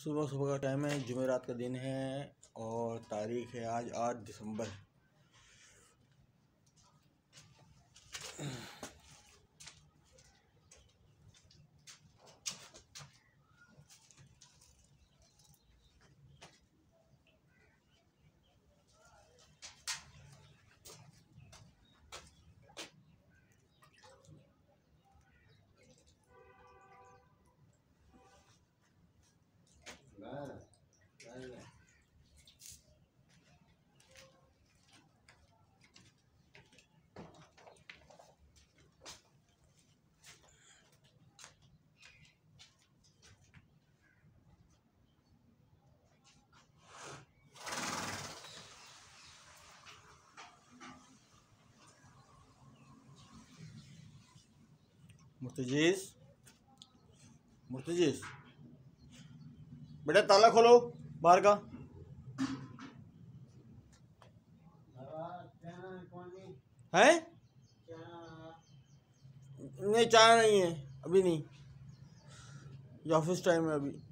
सुबह सुबह का टाइम है जुमेरात का दिन है और तारीख है आज आठ दिसंबर। मुर्तजीज मुर्तजीज। बेटा ताला खोलो बाहर का। है? नहीं, चाय नहीं है, अभी नहीं। ये ऑफ़िस टाइम है अभी।